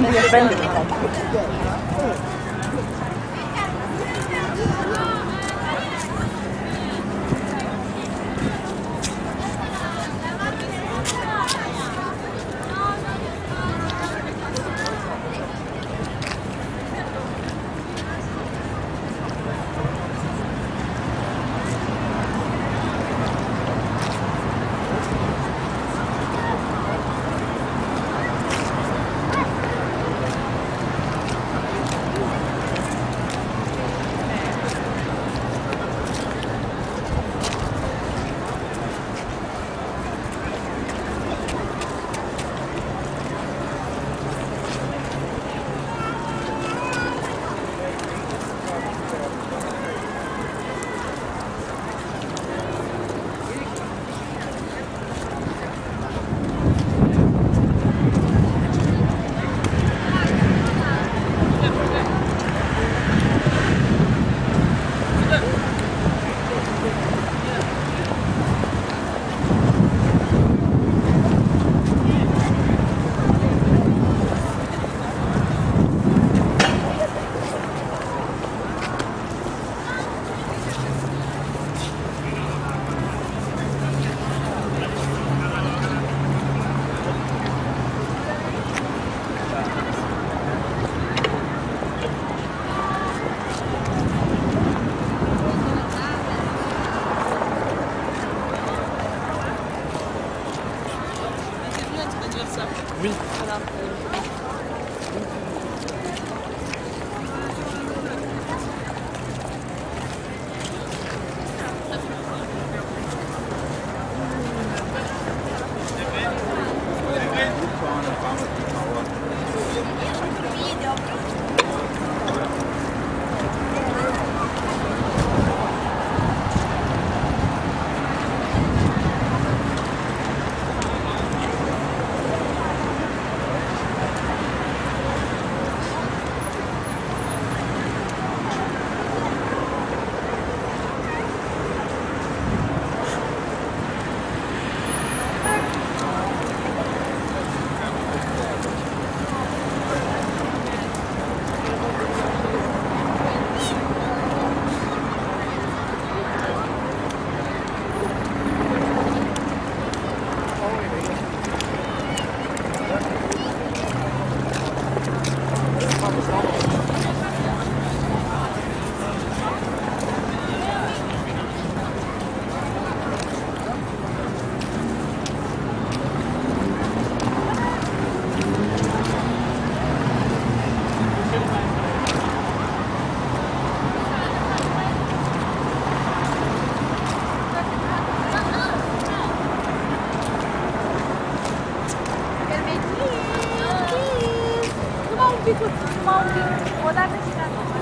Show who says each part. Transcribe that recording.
Speaker 1: between the offenders.
Speaker 2: Oui. Euh,
Speaker 3: 我带自己带。